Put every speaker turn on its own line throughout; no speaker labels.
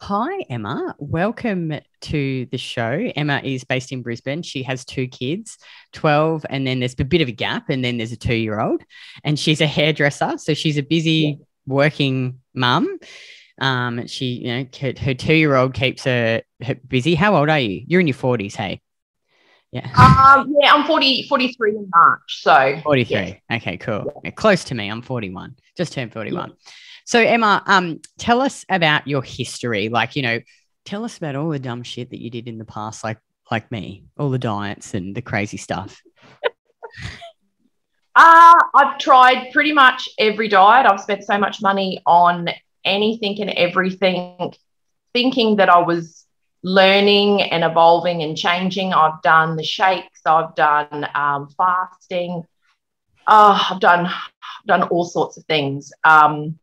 Hi, Emma. Welcome to the show. Emma is based in Brisbane. She has two kids, 12, and then there's a bit of a gap, and then there's a two year old. And she's a hairdresser. So she's a busy yeah. working mum. Um, she, you know, her two year old keeps her, her, busy. How old are you? You're in your 40s, hey?
Yeah. Um, yeah, I'm 40, 43 in March. So
43. Yeah. Okay, cool. Yeah. Close to me. I'm 41. Just turned 41. So Emma, um, tell us about your history. Like, you know, tell us about all the dumb shit that you did in the past, like like me, all the diets and the crazy stuff.
uh, I've tried pretty much every diet. I've spent so much money on anything and everything, thinking that I was learning and evolving and changing. I've done the shakes, I've done um, fasting, oh, I've done done all sorts of things. Um,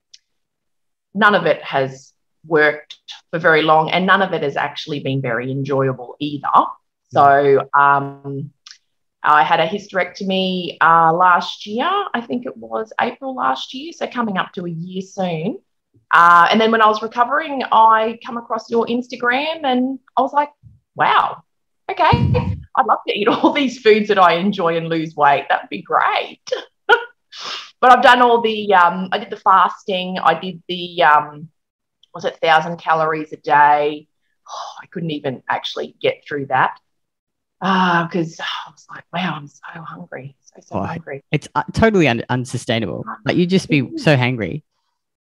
none of it has worked for very long, and none of it has actually been very enjoyable either. So um, I had a hysterectomy uh, last year. I think it was April last year, so coming up to a year soon. Uh, and then when I was recovering, I come across your Instagram, and I was like, "Wow, okay, I'd love to eat all these foods that I enjoy and lose weight. That'd be great." But I've done all the, um, I did the fasting, I did the, um, was it thousand calories a day? Oh, I couldn't even actually get through that because uh, I was like, wow, I'm so hungry, so so oh, hungry.
It's uh, totally un- unsustainable. Like you'd just be so hungry.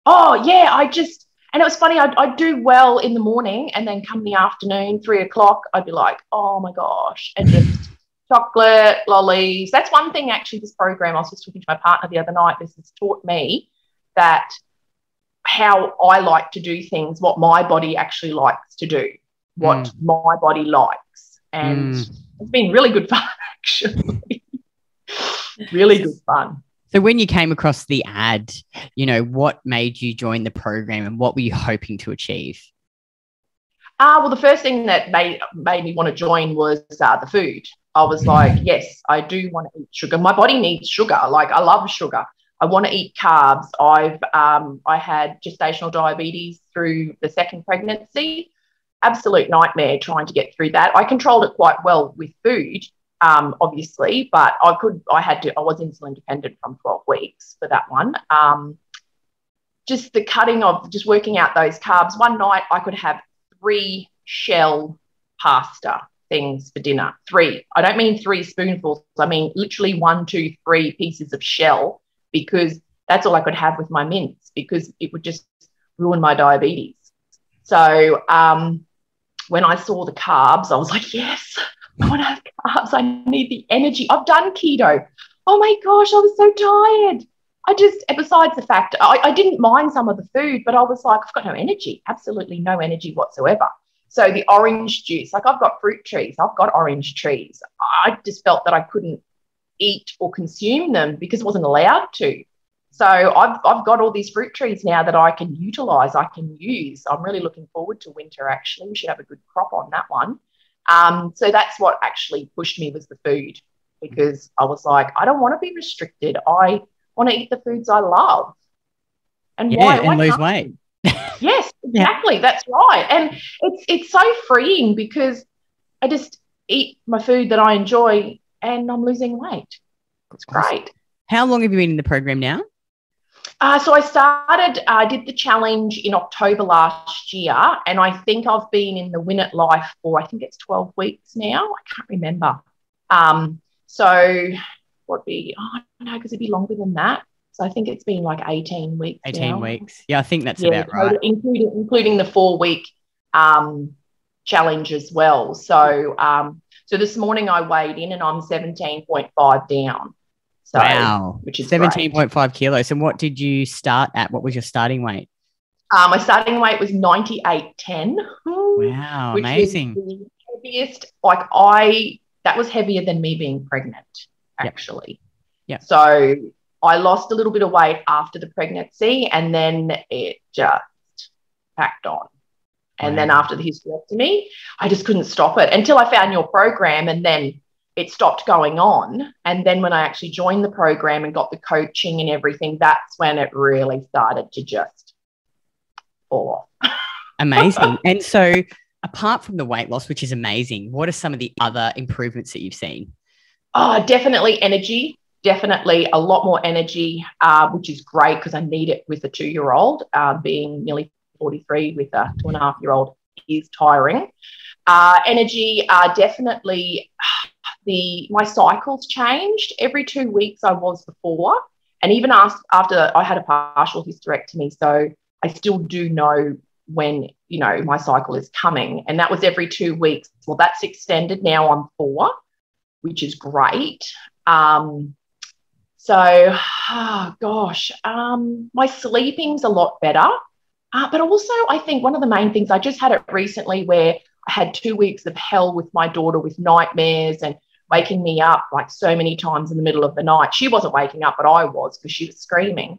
Oh yeah, I just and it was funny. I'd, I'd do well in the morning, and then come the afternoon, three o'clock, I'd be like, oh my gosh, and just chocolate, lollies. That's one thing actually, this program, I was just talking to my partner the other night, this has taught me that how I like to do things, what my body actually likes to do, what mm. my body likes. And mm. it's been really good fun, actually. really good fun.
So when you came across the ad, you know, what made you join the program and what were you hoping to achieve?
Ah, uh, well, the first thing that made made me want to join was uh, the food. I was like, yes, I do want to eat sugar. My body needs sugar. Like I love sugar. I want to eat carbs. I've um, I had gestational diabetes through the second pregnancy. Absolute nightmare trying to get through that. I controlled it quite well with food, um, obviously, but I could. I had to. I was insulin dependent from 12 weeks for that one. Um, just the cutting of just working out those carbs. One night I could have three shell pasta things for dinner. Three. I don't mean three spoonfuls. I mean literally one, two, three pieces of shell because that's all I could have with my mints because it would just ruin my diabetes. So um, when I saw the carbs, I was like, yes, I want to have carbs. I need the energy. I've done keto. Oh my gosh, I was so tired. I just, besides the fact, I, I didn't mind some of the food, but I was like, I've got no energy, absolutely no energy whatsoever. So the orange juice, like I've got fruit trees, I've got orange trees. I just felt that I couldn't eat or consume them because I wasn't allowed to. So I've, I've got all these fruit trees now that I can utilize, I can use. I'm really looking forward to winter actually. We should have a good crop on that one. Um, so that's what actually pushed me was the food because I was like, I don't want to be restricted. I want to eat the foods I love.
And yeah, why, and why lose weight.
yes, exactly. Yeah. That's right. And it's it's so freeing because I just eat my food that I enjoy and I'm losing weight. It's great.
How long have you been in the program now?
Uh, so I started, I uh, did the challenge in October last year, and I think I've been in the Win It Life for I think it's 12 weeks now. I can't remember. Um, so what be, oh, no, because it'd be longer than that. So I think it's been like 18 weeks.
18 now. weeks. Yeah, I think that's yeah, about right.
Including, including the four week um, challenge as well. So, um, so this morning I weighed in and I'm 17.5 down. So,
wow. Which is 17.5 kilos. And what did you start at? What was your starting weight?
Um, my starting weight was 98.10.
Wow, amazing.
the heaviest. Like I, that was heavier than me being pregnant, actually.
Yeah.
So I lost a little bit of weight after the pregnancy and then it just packed on. And then after the hysterectomy, I just couldn't stop it until I found your program and then it stopped going on. And then when I actually joined the program and got the coaching and everything, that's when it really started to just fall off.
Amazing. and so, apart from the weight loss, which is amazing, what are some of the other improvements that you've seen?
Oh, definitely energy. Definitely a lot more energy, uh, which is great because I need it with a two year old. Uh, being nearly 43 with a two and a half year old is tiring. Uh, energy, uh, definitely the my cycles changed every two weeks. I was before, and even after I had a partial hysterectomy, so I still do know when you know my cycle is coming, and that was every two weeks. Well, that's extended now on four, which is great. Um, so, oh gosh, um, my sleeping's a lot better. Uh, but also, I think one of the main things I just had it recently where I had two weeks of hell with my daughter with nightmares and waking me up like so many times in the middle of the night. She wasn't waking up, but I was because she was screaming.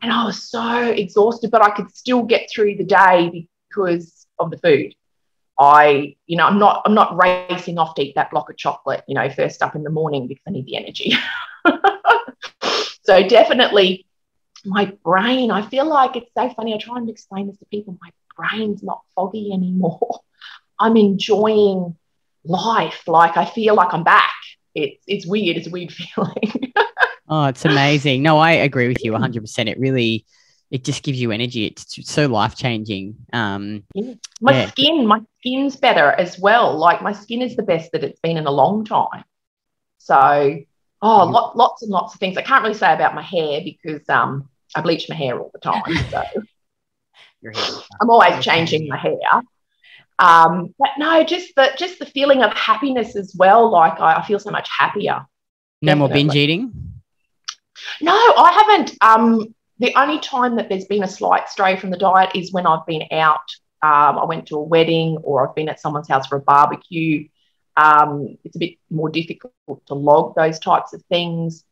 And I was so exhausted, but I could still get through the day because of the food. I, you know, I'm not I'm not racing off to eat that block of chocolate, you know, first up in the morning because I need the energy. so definitely my brain, I feel like it's so funny. I try and explain this to people. My brain's not foggy anymore. I'm enjoying life. Like I feel like I'm back. It's it's weird. It's a weird feeling.
oh, it's amazing. No, I agree with you 100%. It really it just gives you energy. It's so life changing. Um,
yeah. My yeah. skin, my skin's better as well. Like my skin is the best that it's been in a long time. So, oh, lot, lots and lots of things. I can't really say about my hair because um, I bleach my hair all the time. So I'm always changing my hair. Um, but no, just the just the feeling of happiness as well. Like I, I feel so much happier.
No more binge eating.
No, I haven't. Um, the only time that there's been a slight stray from the diet is when I've been out. Um, I went to a wedding or I've been at someone's house for a barbecue. Um, it's a bit more difficult to log those types of things,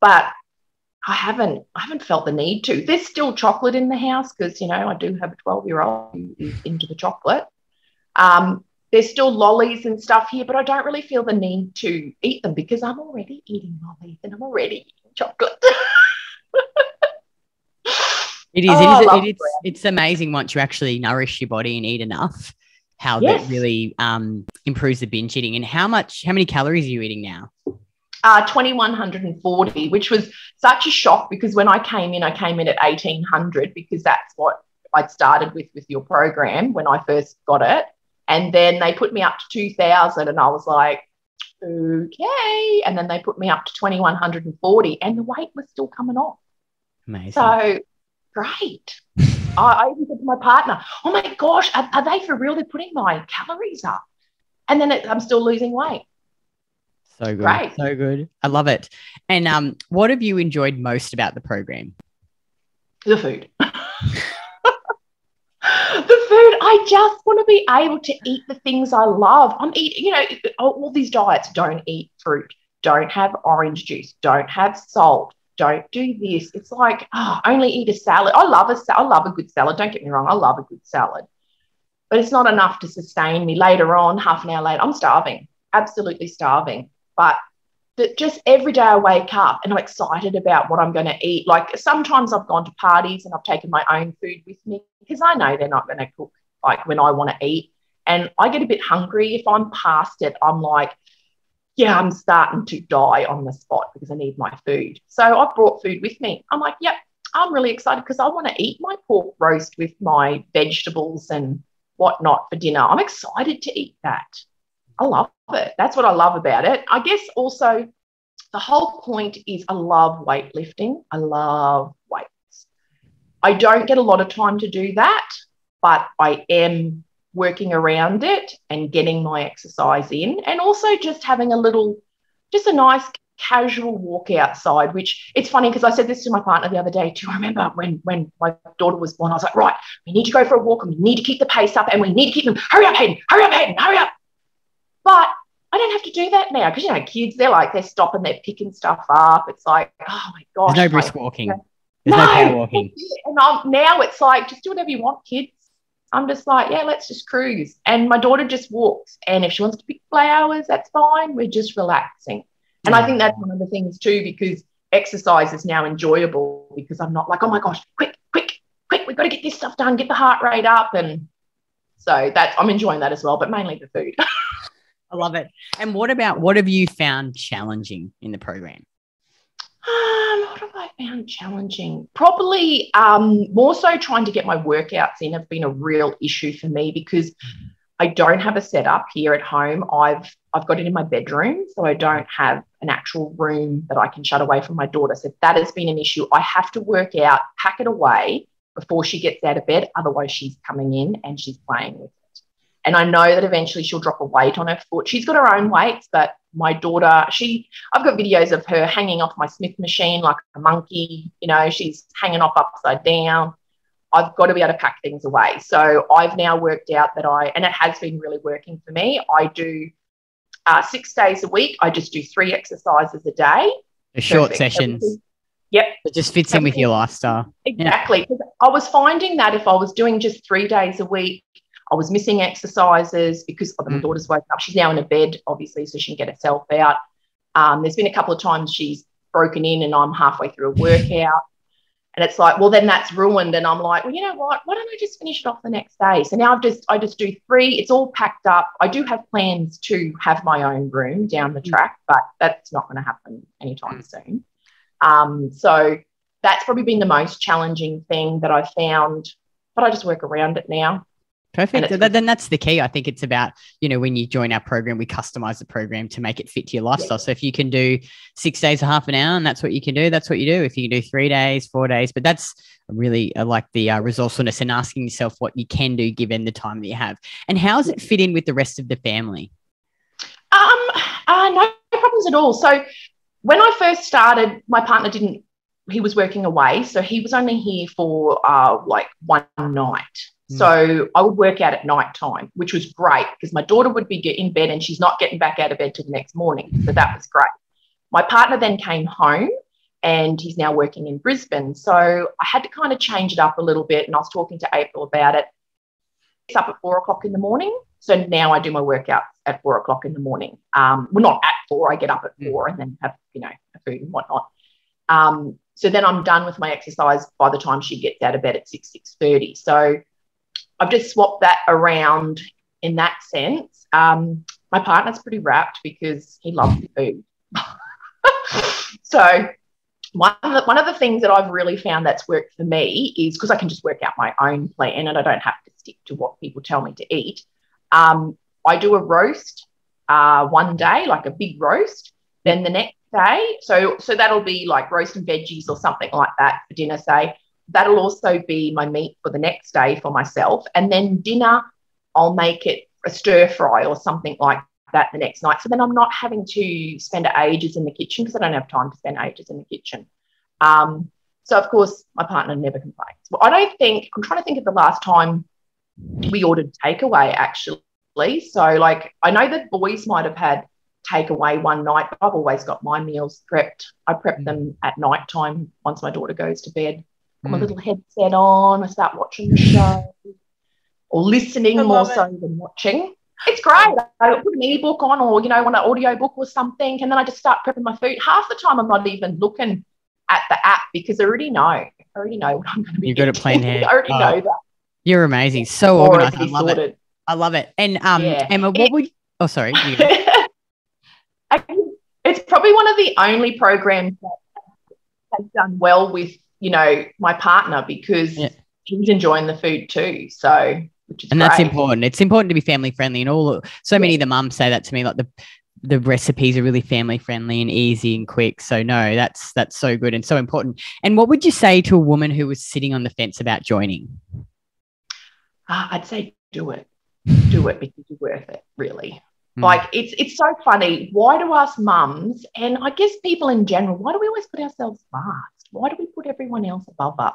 but I haven't I haven't felt the need to. There's still chocolate in the house because you know I do have a 12 year old who is into the chocolate. Um, there's still lollies and stuff here, but I don't really feel the need to eat them because I'm already eating lollies and I'm already eating chocolate.
It is. Oh, it is. It, it's, it's amazing once you actually nourish your body and eat enough, how yes. that really um, improves the binge eating. And how much? How many calories are you eating now?
Uh, 2140, which was such a shock because when I came in, I came in at 1800 because that's what I'd started with with your program when I first got it. And then they put me up to 2000 and I was like, okay. And then they put me up to 2140 and the weight was still coming off.
Amazing.
So great. I, I even said to my partner, oh my gosh, are, are, they for real? They're putting my calories up. And then it, I'm still losing weight.
So good. Right. So good. I love it. And um, what have you enjoyed most about the program?
The food. the food. I just want to be able to eat the things I love. I'm eating, you know, all these diets don't eat fruit, don't have orange juice, don't have salt, don't do this. It's like, oh, only eat a salad. I love a I love a good salad. Don't get me wrong. I love a good salad. But it's not enough to sustain me later on, half an hour later. I'm starving, absolutely starving. But that just every day I wake up and I'm excited about what I'm going to eat. Like sometimes I've gone to parties and I've taken my own food with me because I know they're not going to cook like when I want to eat. And I get a bit hungry. If I'm past it, I'm like, yeah, I'm starting to die on the spot because I need my food. So I've brought food with me. I'm like, yep, I'm really excited because I want to eat my pork roast with my vegetables and whatnot for dinner. I'm excited to eat that. I love it. That's what I love about it. I guess also the whole point is I love weightlifting. I love weights. I don't get a lot of time to do that, but I am working around it and getting my exercise in and also just having a little just a nice casual walk outside which it's funny because i said this to my partner the other day too. I remember when when my daughter was born i was like right we need to go for a walk and we need to keep the pace up and we need to keep them hurry up hayden hurry up hayden hurry up. But I don't have to do that now because you know kids they're like they're stopping they're picking stuff up. It's like oh my gosh
there's no brisk walking. there's no, no walking.
and I'm, now it's like just do whatever you want kids I'm just like, yeah, let's just cruise. And my daughter just walks. And if she wants to pick flowers, that's fine. We're just relaxing. And yeah. I think that's one of the things too, because exercise is now enjoyable because I'm not like, oh my gosh, quick, quick, quick, we've got to get this stuff done, get the heart rate up. And so that's, I'm enjoying that as well, but mainly the food.
I love it. And what about what have you found challenging in the program?
Um, what have I found challenging? Probably um, more so trying to get my workouts in have been a real issue for me because I don't have a setup here at home. I've I've got it in my bedroom, so I don't have an actual room that I can shut away from my daughter. So that has been an issue. I have to work out, pack it away before she gets out of bed. Otherwise, she's coming in and she's playing with it. And I know that eventually she'll drop a weight on her foot. She's got her own weights, but my daughter, she, I've got videos of her hanging off my Smith machine like a monkey. You know, she's hanging off upside down. I've got to be able to pack things away. So I've now worked out that I, and it has been really working for me. I do uh, six days a week. I just do three exercises a day.
The short Perfect. sessions. Everything.
Yep.
It just fits in with your lifestyle.
Exactly. Yeah. I was finding that if I was doing just three days a week, I was missing exercises because oh, my mm. daughter's woken up. She's now in a bed, obviously, so she can get herself out. Um, there's been a couple of times she's broken in and I'm halfway through a workout. And it's like, well, then that's ruined. And I'm like, well, you know what? Why don't I just finish it off the next day? So now I've just I just do three. It's all packed up. I do have plans to have my own room down the mm. track, but that's not going to happen anytime mm. soon. Um, so that's probably been the most challenging thing that I found. But I just work around it now.
Perfect. Then that's the key. I think it's about, you know, when you join our program, we customize the program to make it fit to your lifestyle. So if you can do six days, a half an hour, and that's what you can do, that's what you do. If you can do three days, four days, but that's really uh, like the uh, resourcefulness and asking yourself what you can do given the time that you have. And how does it fit in with the rest of the family?
Um, uh, no problems at all. So when I first started, my partner didn't, he was working away. So he was only here for uh, like one night. So I would work out at night time, which was great because my daughter would be in bed and she's not getting back out of bed till the next morning. So that was great. My partner then came home and he's now working in Brisbane. So I had to kind of change it up a little bit. And I was talking to April about it. It's up at four o'clock in the morning. So now I do my workouts at four o'clock in the morning. Um, well, not at four. I get up at four and then have, you know, food and whatnot. Um, so then I'm done with my exercise by the time she gets out of bed at six, six thirty. So I've just swapped that around in that sense. Um, my partner's pretty rapt because he loves the food. so one of, the, one of the things that I've really found that's worked for me is because I can just work out my own plan and I don't have to stick to what people tell me to eat. Um, I do a roast uh, one day, like a big roast. Then the next day, so so that'll be like roast and veggies or something like that for dinner. Say that'll also be my meat for the next day for myself. And then dinner, I'll make it a stir fry or something like that the next night. So then I'm not having to spend ages in the kitchen because I don't have time to spend ages in the kitchen. Um, so of course, my partner never complains. Well, I don't think I'm trying to think of the last time we ordered takeaway actually. So like I know that boys might have had takeaway one night, but I've always got my meals prepped. I prep them at night time once my daughter goes to bed put my mm. little headset on, I start watching the show or listening more so than watching. It's great. I put an ebook on or, you know, want an audio book or something, and then I just start prepping my food. Half the time I'm not even looking at the app because I already know. I already know what I'm going to be
You've got a plan here.
I already oh, know that.
You're amazing. So organized. I love sorted. it. I love it. And um, yeah. Emma, what it, would oh sorry.
it's probably one of the only programs that has done well with you know, my partner because yeah. he's enjoying the food too. So, which is and
great. that's important. It's important to be family friendly, and all. So many of the mums say that to me, like the the recipes are really family friendly and easy and quick. So no, that's that's so good and so important. And what would you say to a woman who was sitting on the fence about joining?
Uh, I'd say do it, do it because you're worth it. Really, mm. like it's it's so funny. Why do us mums and I guess people in general? Why do we always put ourselves last? Why do we put everyone else above us?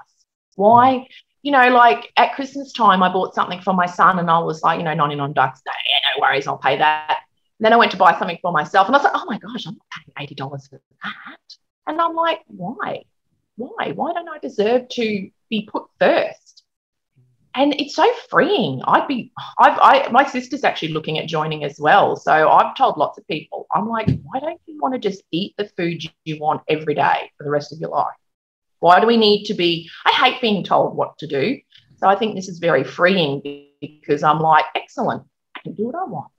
Why, you know, like at Christmas time, I bought something for my son and I was like, you know, 99 bucks. No, no worries, I'll pay that. And then I went to buy something for myself and I was like, oh my gosh, I'm not paying $80 for that. And I'm like, why? Why? Why don't I deserve to be put first? And it's so freeing. I'd be, I've, I, my sister's actually looking at joining as well. So I've told lots of people, I'm like, why don't you want to just eat the food you want every day for the rest of your life? Why do we need to be? I hate being told what to do. So I think this is very freeing because I'm like, excellent, I can do what I want.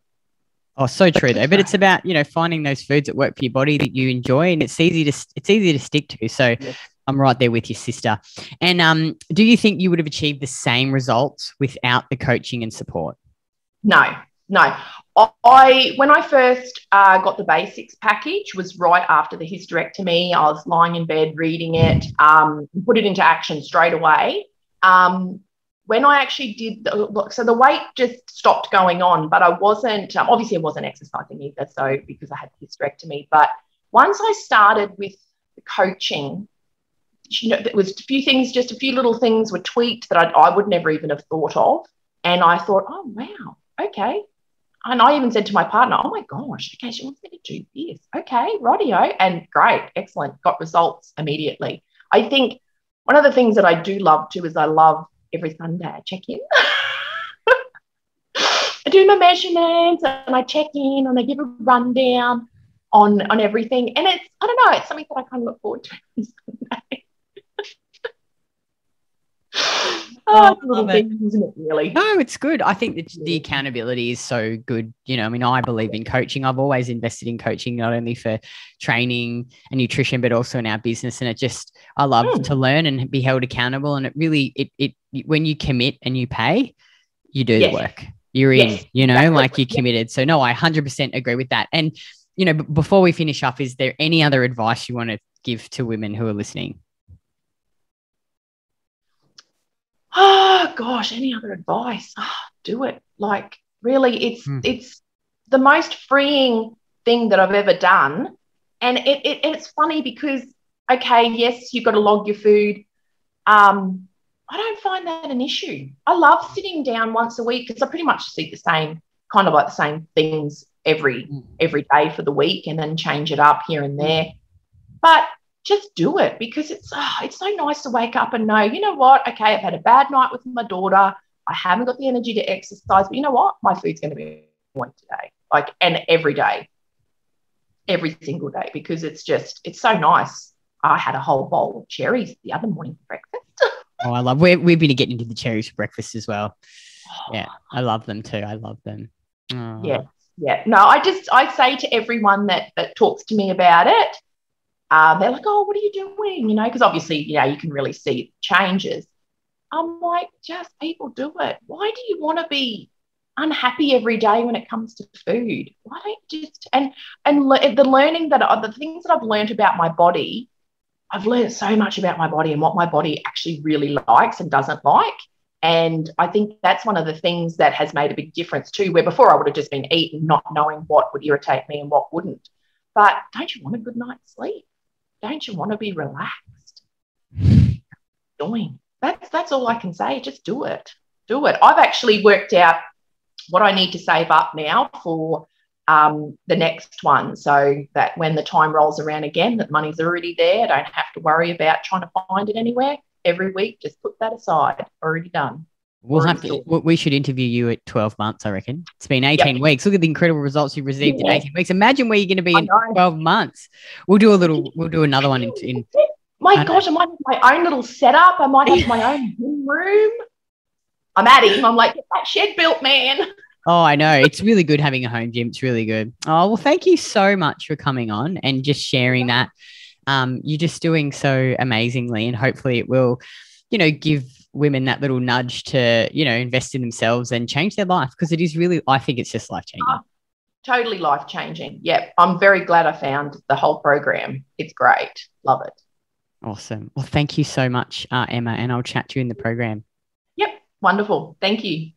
Oh, so true though. But it's about you know finding those foods that work for your body that you enjoy, and it's easy to it's easy to stick to. So yes. I'm right there with your sister. And um, do you think you would have achieved the same results without the coaching and support?
No, no. I when I first uh, got the basics package was right after the hysterectomy. I was lying in bed reading it, um, put it into action straight away. Um, when I actually did the, so the weight just stopped going on, but I wasn't um, obviously I wasn't exercising either, so because I had hysterectomy. But once I started with the coaching, you know, there was a few things, just a few little things were tweaked that I'd, I would never even have thought of, and I thought, oh wow, okay, and I even said to my partner, oh my gosh, okay, she wants me to do this. Okay, radio. And great, excellent. Got results immediately. I think one of the things that I do love too is I love every Sunday I check in. I do my measurements and I check in and I give a rundown on on everything. And it's, I don't know, it's something that I kind of look forward to oh, things, isn't it? Really?
No, it's good. I think that the accountability is so good. You know, I mean, I believe in coaching. I've always invested in coaching, not only for training and nutrition, but also in our business. And it just, I love mm. to learn and be held accountable. And it really, it, it, when you commit and you pay, you do yes. the work. You're in, yes, you know, exactly. like you're committed. So no, I 100% agree with that. And you know, before we finish up, is there any other advice you want to give to women who are listening?
Oh gosh, any other advice? Oh, do it. Like really, it's mm. it's the most freeing thing that I've ever done. And it, it it's funny because okay, yes, you've got to log your food. Um, I don't find that an issue. I love sitting down once a week because I pretty much see the same kind of like the same things every hmm. every day for the week and then change it up here and there. But just do it because it's oh, it's so nice to wake up and know, you know what? Okay, I've had a bad night with my daughter. I haven't got the energy to exercise, but you know what? My food's going to be one today, like and every day, every single day, because it's just it's so nice. I had a whole bowl of cherries the other morning for breakfast.
oh, I love. We're, we've been getting into the cherries for breakfast as well. Yeah, I love them too. I love them.
Oh. Yeah, yeah. No, I just I say to everyone that that talks to me about it, um, they're like, oh, what are you doing? You know, because obviously, you know, you can really see changes. I'm like, just people do it. Why do you want to be unhappy every day when it comes to food? Why don't you just and and le- the learning that the things that I've learned about my body, I've learned so much about my body and what my body actually really likes and doesn't like. And I think that's one of the things that has made a big difference too, where before I would have just been eating, not knowing what would irritate me and what wouldn't. But don't you want a good night's sleep? Don't you want to be relaxed? Doing that's that's all I can say. Just do it. Do it. I've actually worked out what I need to save up now for um, the next one, so that when the time rolls around again, that money's already there. I don't have to worry about trying to find it anywhere every week. Just put that aside. Already done.
We'll have to, we should interview you at 12 months, I reckon. It's been 18 yep. weeks. Look at the incredible results you've received yeah. in 18 weeks. Imagine where you're going to be in 12 months. We'll do a little, we'll do another one in. in
my gosh, I might have my own little setup. I might have my own room. I'm at him. I'm like, get that shed built, man.
Oh, I know. It's really good having a home gym. It's really good. Oh, well, thank you so much for coming on and just sharing that. Um, you're just doing so amazingly, and hopefully, it will, you know, give women that little nudge to you know invest in themselves and change their life because it is really i think it's just life changing oh,
totally life changing yep. I'm very glad i found the whole program. It's great. Love it.
Awesome. Well thank you so much uh, emma and i'll chat to you in the program.
Yep. Wonderful. Thank you